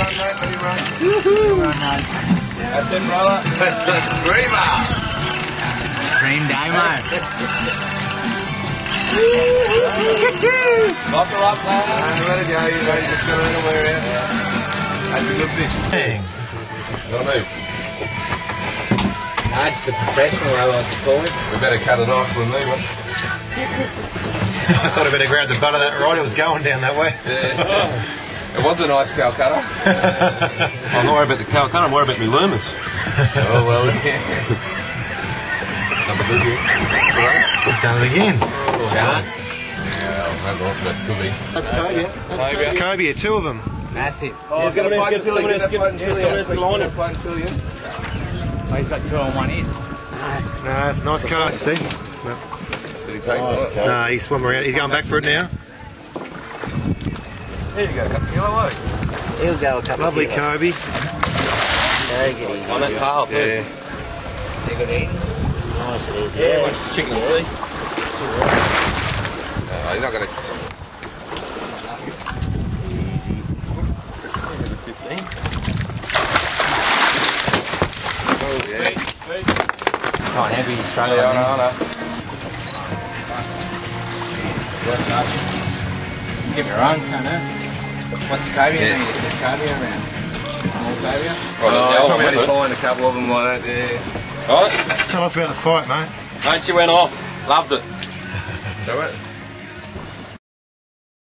run, mate. Let him run. That's it, brother. That's the screamer. Dream Damo. Lock her up, lad. let it go. You got to let her out now. That's a good fish. Dang. Not move. Ah, just a professional, I like to call it. We better cut it off with me, one. I thought I better grab the butt of that rod. It was going down that way. Yeah. It was a nice Calcutta. I'm not worried about the Calcutta, I'm worried about my Loomis. oh, well, yeah. Number good, yeah. Done it again. Oh, yeah, that's awesome. That could be. That's cobia. It's cobia, two of them. Massive. Oh, someone else get- someone else get- yeah, someone else get line it. Flood fill you. Oh, he's got two on one in. No, it's a nice car. See? Did he take Nice, one? No, he's swum around. He's going back for it now. There you go, couple of kilo, eh? He'll go a couple Lovely of kilos. cobia. Take it easy. On that tail, too. Yeah. Take it easy. Nice it is. Yeah, Yeah. much chicken and tea. No, you're not going to. Easy. 15. Oh, yeah. Can't heavy, he's struggling. Yeah, I know, I know. Give me a run, can't I? What's cobia Yeah. around? There's cobia around. More cobia? Right, Oh, oh I old probably one, find a couple of them like that there. Right, Tell us about the fight, mate. mate, she went off. Loved it. So what?